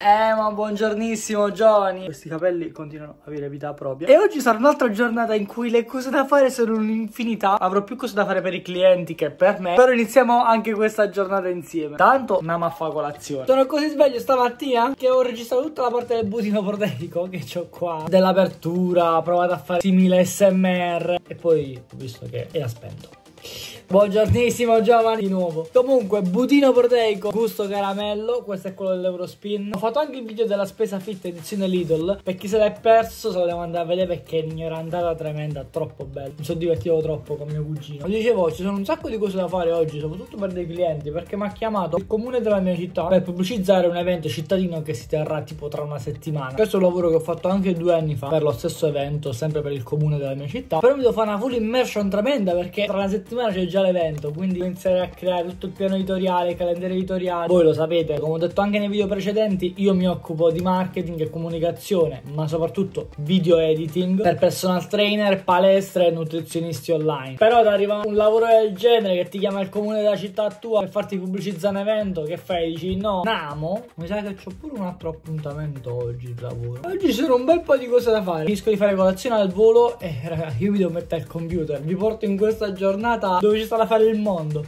Eh, ma buongiornissimo giovani! Questi capelli continuano a avere vita propria. E oggi sarà un'altra giornata in cui le cose da fare sono un'infinità. Avrò più cose da fare per i clienti che per me. Però iniziamo anche questa giornata insieme. Tanto andiamo a fare colazione. Sono così sveglio stamattina che ho registrato tutta la parte del budino proteico che ho qua. Dell'apertura, ho provato a fare simile SMR. E poi ho visto che era spento. Buongiornissimo giovani di nuovo. Comunque budino proteico gusto caramello Questo è quello dell'Eurospin. Ho fatto anche il video della spesa fit edizione Lidl. Per chi se l'è perso se lo devo andare a vedere Perché è un'ignorantata tremenda Troppo bello Mi sono divertito troppo con mio cugino. Lo dicevo ci sono un sacco di cose da fare oggi Soprattutto per dei clienti Perché mi ha chiamato il comune della mia città Per pubblicizzare un evento cittadino Che si terrà tipo tra una settimana. Questo è un lavoro che ho fatto anche due anni fa Per lo stesso evento Sempre per il comune della mia città. Però mi devo fare una full immersion tremenda Perché tra una settimana c'è già già l'evento, quindi iniziare a creare tutto il piano editoriale, il calendario editoriale. Voi lo sapete, come ho detto anche nei video precedenti, io mi occupo di marketing e comunicazione, ma soprattutto video editing per personal trainer, palestre e nutrizionisti online. Però ti arriva un lavoro del genere che ti chiama il comune della città tua per farti pubblicizzare un evento, che fai? Dici no, Namo? Mi sa che ho pure un altro appuntamento oggi di lavoro. Oggi sono un bel po' di cose da fare. Finisco di fare colazione al volo e raga, io mi devo mettere il computer. Vi porto in questa giornata dove ci sta da fare il mondo.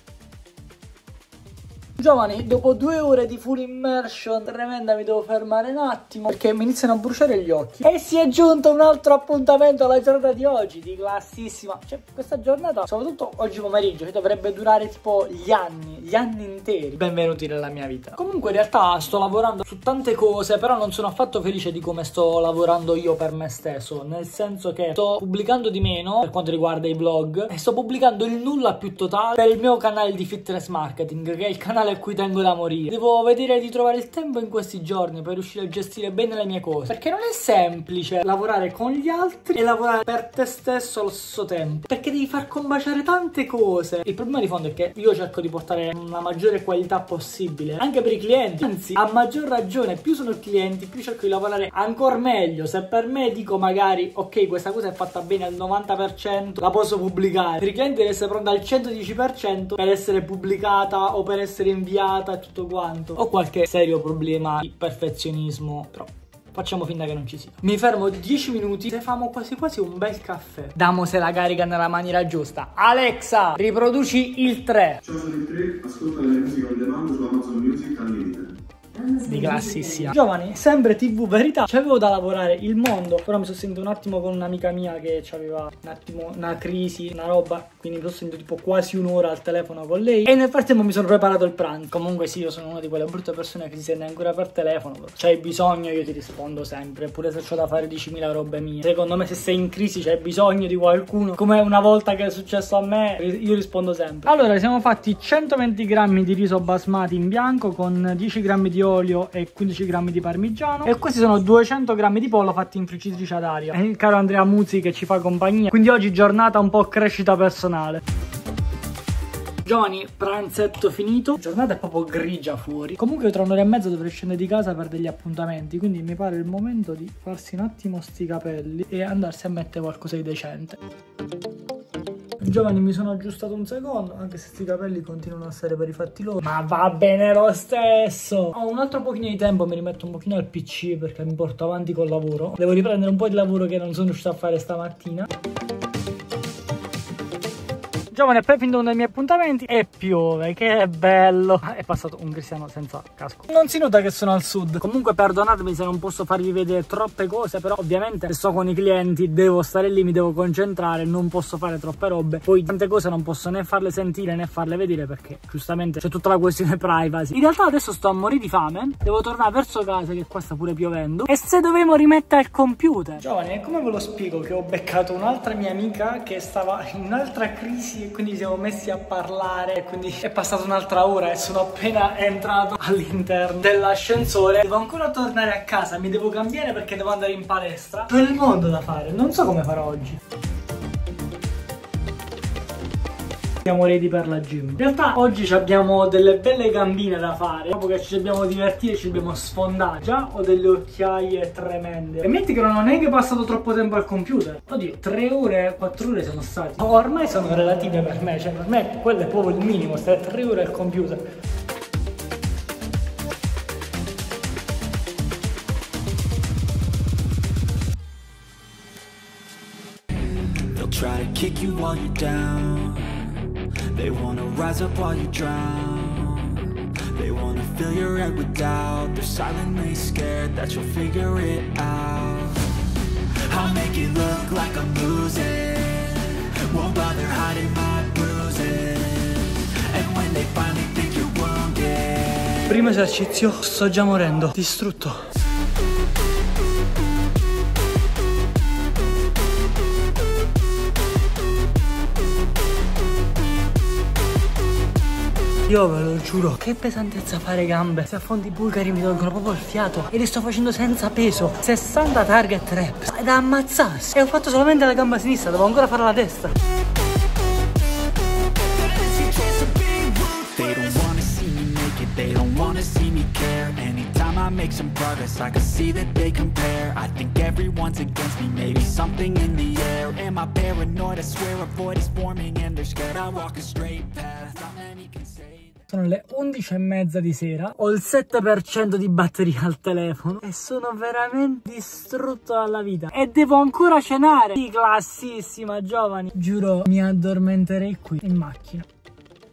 Giovani, dopo due ore di full immersion tremenda mi devo fermare un attimo perché mi iniziano a bruciare gli occhi. E si è giunto un altro appuntamento alla giornata di oggi, di classissima. Cioè, questa giornata, soprattutto oggi pomeriggio, che dovrebbe durare tipo gli anni, gli anni interi. Benvenuti nella mia vita. Comunque in realtà sto lavorando su tante cose, però non sono affatto felice di come sto lavorando io per me stesso. Nel senso che sto pubblicando di meno per quanto riguarda i blog e sto pubblicando il nulla più totale per il mio canale di fitness marketing, che è il canale a cui tengo da morire. Devo vedere di trovare il tempo in questi giorni per riuscire a gestire bene le mie cose. Perché non è semplice lavorare con gli altri e lavorare per te stesso allo stesso tempo. Perché devi far combaciare tante cose. Il problema di fondo è che io cerco di portare una maggiore qualità possibile anche per i clienti. Anzi, a maggior ragione, più sono clienti, più cerco di lavorare ancora meglio. Se per me dico magari, ok, questa cosa è fatta bene al 90%, la posso pubblicare. Per i clienti deve essere pronta al 110% per essere pubblicata o per essere inviata e tutto quanto. Ho qualche serio problema di perfezionismo, però Facciamo finta che non ci sia. Mi fermo 10 minuti e famo quasi quasi un bel caffè. Damo se la carica nella maniera giusta. Alexa, riproduci il 3. Ciao, sono il 3, ascolta la musica on demand su Amazon Music Unlimited di classissima. Giovani, sempre TV verità. C'avevo da lavorare il mondo, però mi sono sentito un attimo con un'amica mia che aveva un attimo una crisi, una roba, quindi mi sono sentito tipo quasi un'ora al telefono con lei e nel frattempo mi sono preparato il pranzo. Comunque sì, io sono una di quelle brutte persone che si sente ancora per telefono, c'hai bisogno, io ti rispondo sempre, pure se ho da fare 10.000 robe mie. Secondo me se sei in crisi c'hai bisogno di qualcuno, come una volta che è successo a me, io rispondo sempre. Allora, siamo fatti 120 grammi di riso basmati in bianco con 10 grammi di olio e 15 grammi di parmigiano e questi sono 200 grammi di pollo fatti in friggitrice ad aria e il caro Andrea Muzzi che ci fa compagnia quindi oggi giornata un po' crescita personale Giovani, pranzetto finito. La giornata è proprio grigia fuori. Comunque tra un'ora e mezza dovrei scendere di casa per degli appuntamenti. Quindi mi pare il momento di farsi un attimo sti capelli e andarsi a mettere qualcosa di decente. Giovani mi sono aggiustato un secondo Anche se questi capelli continuano a essere per i fatti loro. Ma va bene lo stesso! Ho un altro pochino di tempo Mi rimetto un pochino al pc Perché mi porto avanti col lavoro. Devo riprendere un po' di lavoro che non sono riuscito a fare stamattina Giovane, appena finito uno dei miei appuntamenti e piove, che bello. È passato un cristiano senza casco. Non si nota che sono al sud. Comunque perdonatemi se non posso farvi vedere troppe cose, però ovviamente se sto con i clienti devo stare lì, mi devo concentrare, non posso fare troppe robe. Poi tante cose non posso né farle sentire né farle vedere perché giustamente c'è tutta la questione privacy. In realtà adesso sto a morire di fame, devo tornare verso casa che qua sta pure piovendo. E se dovevo rimettere il computer? Giovane, come ve lo spiego che ho beccato un'altra mia amica che stava in un'altra crisi quindi siamo messi a parlare e quindi è passata un'altra ora e sono appena entrato all'interno dell'ascensore. Devo ancora tornare a casa mi devo cambiare perché devo andare in palestra. Per il mondo da fare non so come farò oggi Siamo ready per la gym. In realtà oggi abbiamo delle belle gambine da fare. Dopo che ci dobbiamo divertire, ci dobbiamo sfondare. Già ho delle occhiaie tremende. E metti che non ho neanche passato troppo tempo al computer. Oddio, 3 ore, 4 ore sono stati. Ormai sono relative per me. Cioè, per me quello è proprio il minimo, stare 3 ore al computer. Try to kick you while you're down. They wanna rise up while you drown. They wanna fill your head with doubt. They're silently scared that you'll figure it out. I'll make it look like I'm losing. Won't bother hiding my bruises. And when they finally think you're wounded. Primo esercizio, sto già morendo, distrutto. Io ve lo giuro, che pesantezza fare gambe. Se affondi i bulgari mi tolgono proprio il fiato. E li sto facendo senza peso. 60 target reps. È da ammazzarsi. E ho fatto solamente la gamba sinistra, devo ancora fare la destra. Make some progress, I can see that they compare I think everyone's against me, maybe something in the air Am I paranoid? I swear a void is forming and they're scared I walk a straight path, not many can say Sono le 11 e mezza di sera, ho il 7% di batteria al telefono e sono veramente distrutto dalla vita. E devo ancora cenare. Sì, classissima, giovani. Giuro, mi addormenterei qui in macchina.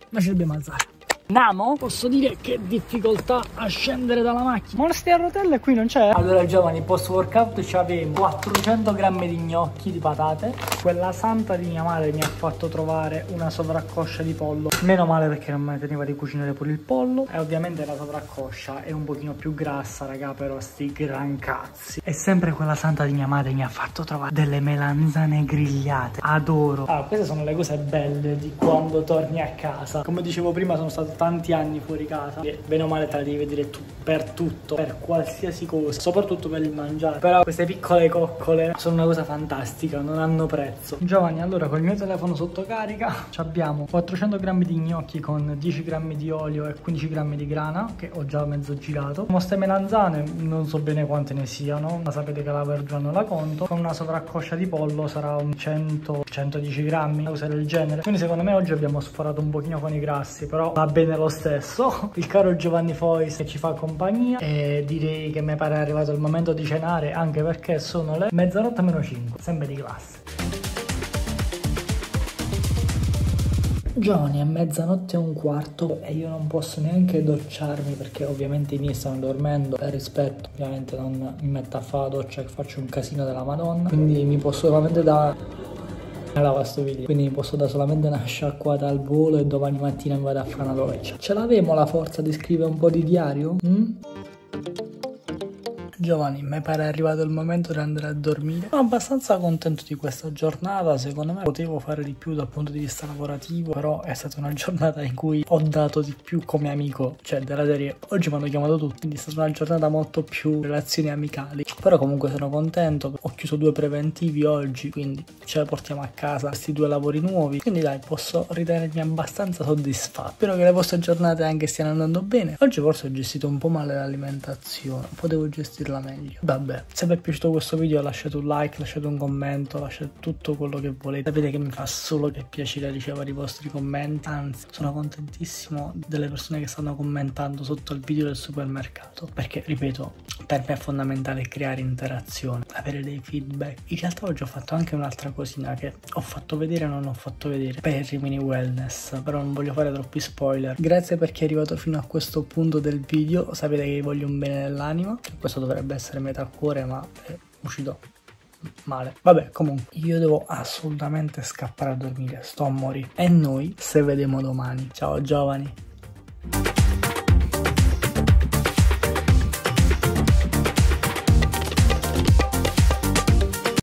Ma ci dobbiamo alzare. Namo, posso dire che difficoltà a scendere dalla macchina. Ma le a rotelle qui non c'è? Allora giovani, post workout ci avevo 400 grammi di gnocchi di patate. Quella santa di mia madre mi ha fatto trovare una sovraccoscia di pollo. Meno male perché non me ne teneva di cucinare pure il pollo. E ovviamente la sovraccoscia è un pochino più grassa, raga, però sti gran cazzi. E sempre quella santa di mia madre mi ha fatto trovare delle melanzane grigliate. Adoro. Allora, queste sono le cose belle di quando torni a casa. Come dicevo prima, sono stato tanti anni fuori casa e bene o male te la devi vedere tu per tutto, per qualsiasi cosa, soprattutto per il mangiare. Però queste piccole coccole sono una cosa fantastica, non hanno prezzo. Giovanni, allora col mio telefono sotto carica abbiamo 400 grammi di gnocchi con 10 grammi di olio e 15 grammi di grana che ho già mezzo girato. Moste melanzane, non so bene quante ne siano, ma sapete che la verdura non la conto. Con una sovraccoscia di pollo sarà un 100-110 grammi, una cosa del genere. Quindi secondo me oggi abbiamo sforato un pochino con i grassi, però va bene lo stesso. Il caro Giovanni Fois che ci fa compagnia e direi che mi pare arrivato il momento di cenare anche perché sono le mezzanotte meno 5, sempre di classe. Giovanni è mezzanotte e un quarto e io non posso neanche docciarmi perché ovviamente i miei stanno dormendo per rispetto ovviamente non mi metto a fare la doccia che faccio un casino della madonna quindi mi posso solamente da lava sto video quindi posso dare solamente una sciacquata al volo e domani mattina mi vado a fare una doccia ce l'avevo la forza di scrivere un po' di diario? Mm? Giovanni, mi pare arrivato il momento di andare a dormire. Sono abbastanza contento di questa giornata. Secondo me potevo fare di più dal punto di vista lavorativo, però è stata una giornata in cui ho dato di più come amico, cioè della serie. Oggi mi hanno chiamato tutti, quindi è stata una giornata molto più relazioni amicali. Però comunque sono contento. Ho chiuso due preventivi oggi, quindi ce la portiamo a casa questi due lavori nuovi. Quindi dai, posso ritenermi abbastanza soddisfatto. Spero che le vostre giornate anche stiano andando bene. Oggi forse ho gestito un po' male l'alimentazione, potevo gestirla meglio. Vabbè, se vi è piaciuto questo video lasciate un like, lasciate un commento, lasciate tutto quello che volete. Sapete che mi fa solo che piacere ricevere i vostri commenti, anzi sono contentissimo delle persone che stanno commentando sotto il video del supermercato, perché ripeto, per me è fondamentale creare interazione, avere dei feedback. In realtà oggi ho fatto anche un'altra cosina che ho fatto vedere e non ho fatto vedere per Rimini Wellness, però non voglio fare troppi spoiler. Grazie per chi è arrivato fino a questo punto del video, sapete che vi voglio un bene nell'anima, questo dovrebbe essere metà cuore ma è uscito male. Vabbè, comunque, io devo assolutamente scappare a dormire, sto a morire. E noi se vediamo domani. Ciao giovani.